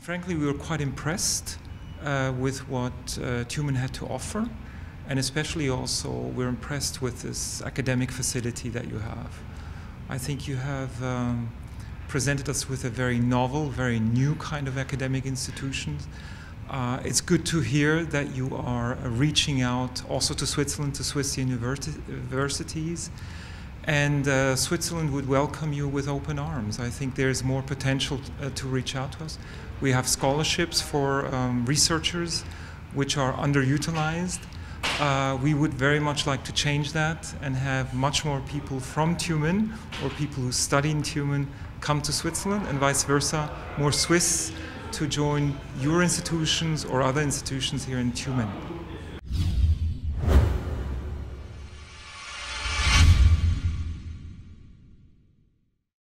frankly, we were quite impressed uh, with what uh, Tyumen had to offer, and especially also we're impressed with this academic facility that you have. I think you have um, presented us with a very novel, very new kind of academic institution. Uh, it's good to hear that you are uh, reaching out also to Switzerland, to Swiss universities, and uh, Switzerland would welcome you with open arms. I think there's more potential uh, to reach out to us. We have scholarships for um, researchers which are underutilized. Uh, we would very much like to change that and have much more people from Tyumen or people who study in Tyumen come to Switzerland and vice versa, more Swiss to join your institutions or other institutions here in Tyumen.